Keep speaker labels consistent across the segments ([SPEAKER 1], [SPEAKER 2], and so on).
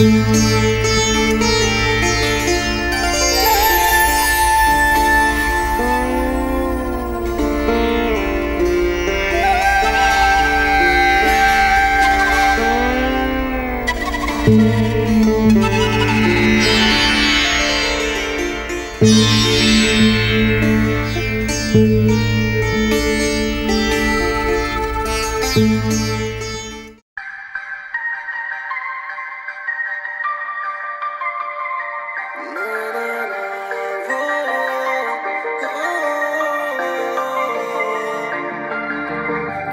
[SPEAKER 1] Música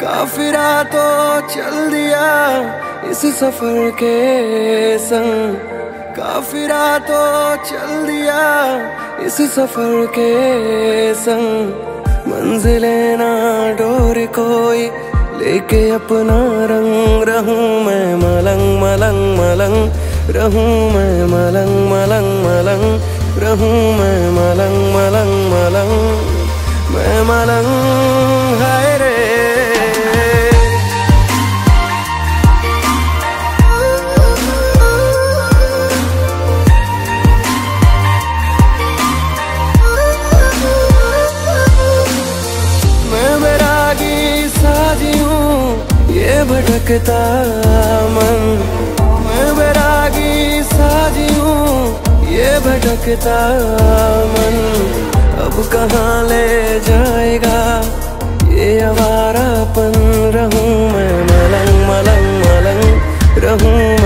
[SPEAKER 1] काफिरा तो चल दिया इस सफ़र के संग। काफिरा तो चल दिया इस सफ़र के संग। मंजिलें ना डोर कोई लेके अपना रंग रहूँ मैं मलंग मलंग मलंग। रहूँ मैं मलंग मलंग मलंग। रहूँ मैं मलंग मलंग मलंग। मैं मलंग। भटकता मन। मैं बैरागी साजी हूँ, ये भटकता मन। अब कहाँ ले जाएगा ये अवारापन? रहूँ मैं मलंग मलंग मलंग, रहूँ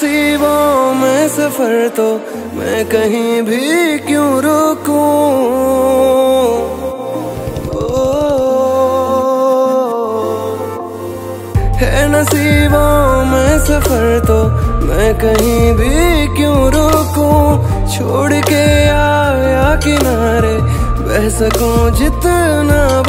[SPEAKER 1] नसीबों में सफ़र तो मैं कहीं भी क्यों रुकूं? है नसीबों में सफ़र तो मैं कहीं भी क्यों रुकूं? छोड़ के आया किनारे, बह सकूँ जितना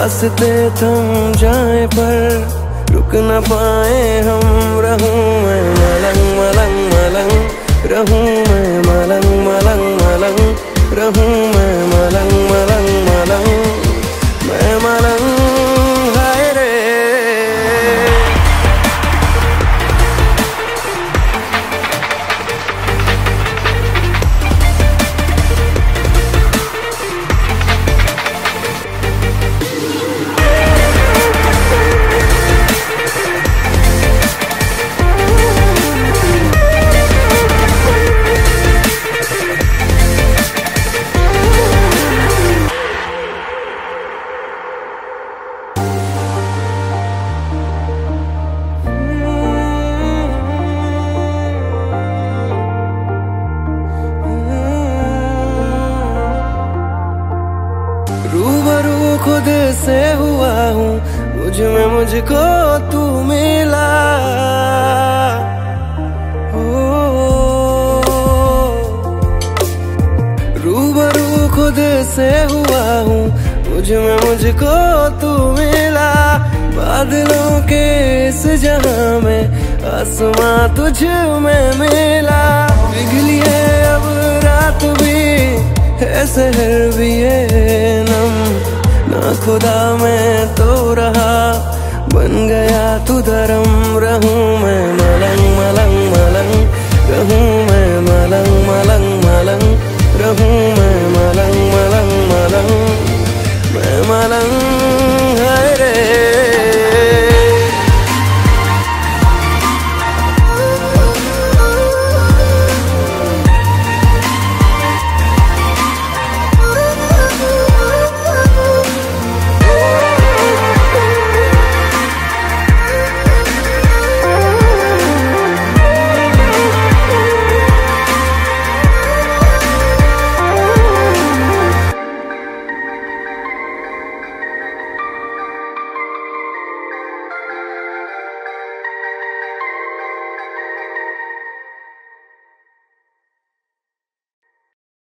[SPEAKER 1] रास्ते थम जाए पर रुक न पाए हम रहूँ मैं मलंग मलंग खुद से हुआ हूँ, मुझमें मुझको तू मिला। रूबरू खुद से हुआ हूँ, मुझमें मुझको तू मिला। बादलों के इस जहाँ में आसमां तुझ में मिला। पिघली है अब रात भी, है शहर भी है खुदा मैं तो रहा बन गया तू धर्म रहूँ मैं मलंग मलंग।